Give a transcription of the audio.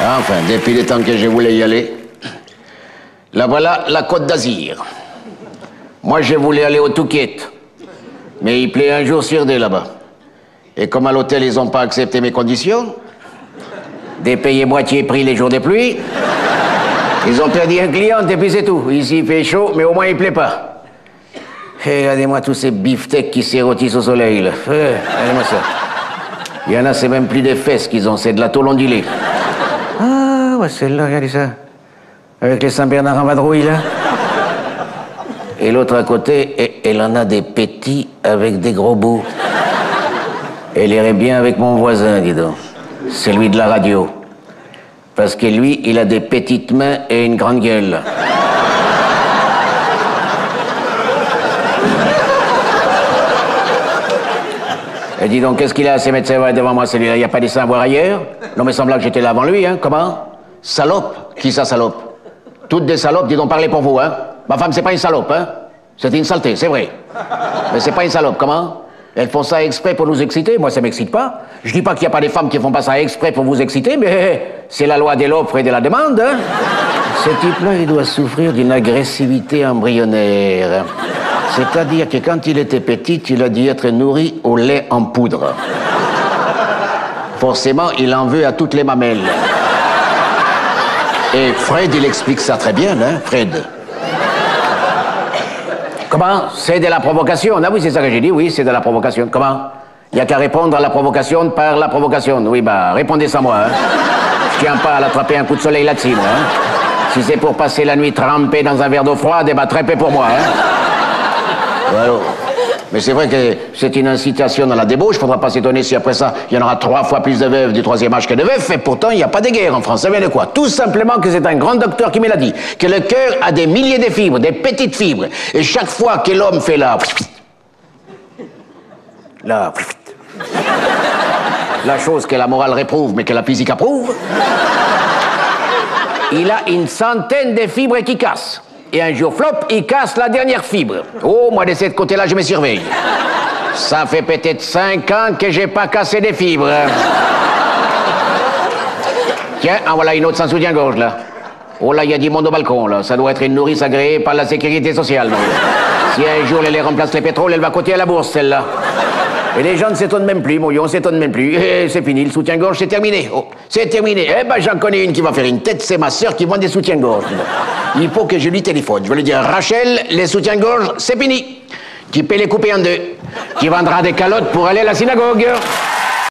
Enfin, depuis le temps que je voulais y aller. Là voilà la côte d'Azur. Moi, je voulais aller au Touquet. Mais il plaît un jour sur deux là-bas. Et comme à l'hôtel, ils n'ont pas accepté mes conditions, des payés moitié prix les jours de pluie, ils ont perdu un client et puis c'est tout. Ici, il fait chaud, mais au moins, il plaît pas. Eh, regardez-moi tous ces beefsteaks qui s'érotissent au soleil, là. Eh, regardez-moi ça. Il y en a, c'est même plus des fesses qu'ils ont, c'est de la tôle ondulée. Ah, ouais, celle-là, regardez ça. Avec les Saint-Bernard en vadrouille, là. Et l'autre à côté, elle en a des petits avec des gros bouts. Elle irait bien avec mon voisin, dis donc. Celui de la radio. Parce que lui, il a des petites mains et une grande gueule. Et dis donc, qu'est-ce qu'il a à se mettre ses devant moi, celui-là Il n'y a pas des seins à voir ailleurs Non, mais semble que j'étais là avant lui, hein Comment Salope Qui ça, salope Toutes des salopes, dis donc, parlez pour vous, hein Ma femme, c'est pas une salope, hein C'est une saleté, c'est vrai. Mais c'est pas une salope, comment Elles font ça exprès pour nous exciter Moi, ça m'excite pas. Je dis pas qu'il n'y a pas des femmes qui font pas ça exprès pour vous exciter, mais c'est la loi de l'offre et de la demande, hein Ce type-là, il doit souffrir d'une agressivité embryonnaire. C'est-à-dire que quand il était petit, il a dû être nourri au lait en poudre. Forcément, il en veut à toutes les mamelles. Et Fred, il explique ça très bien, hein, Fred. Comment? C'est de la provocation. Ah oui, c'est ça que j'ai dit, oui, c'est de la provocation. Comment? Il n'y a qu'à répondre à la provocation par la provocation. Oui, bah, répondez sans moi. Hein. Je tiens pas à l'attraper un coup de soleil là-dessus, hein. Si c'est pour passer la nuit trempé dans un verre d'eau froide, eh ben, très peu pour moi. Hein. Voilà. Mais c'est vrai que c'est une incitation dans la débauche. Faudra pas s'étonner si après ça, il y en aura trois fois plus de veuves du troisième âge que de veufs. Et pourtant, il n'y a pas de guerre en France. Ça vient de quoi? Tout simplement que c'est un grand docteur qui me l'a dit. Que le cœur a des milliers de fibres, des petites fibres. Et chaque fois que l'homme fait la... La... La chose que la morale réprouve, mais que la physique approuve, il a une centaine de fibres qui cassent. Et un jour, flop, il casse la dernière fibre. Oh, moi, de ce côté-là, je me surveille. Ça fait peut-être cinq ans que j'ai pas cassé des fibres. Tiens, en voilà une autre sans soutien-gorge, là. Oh là, il y a du monde au balcon, là. Ça doit être une nourrice agréée par la sécurité sociale, Si un jour elle les remplace les pétroles, elle va coter à la bourse, celle-là. Et les gens ne s'étonnent même plus, mouillon, on s'étonne même plus. Eh, c'est fini, le soutien-gorge, c'est terminé. Oh, c'est terminé. Eh ben, j'en connais une qui va faire une tête, c'est ma sœur qui vend des soutiens-gorge. Il faut que je lui téléphone. Je vais lui dire, Rachel, les soutiens-gorge, c'est fini. Tu peux les couper en deux. Qui vendra des calottes pour aller à la synagogue.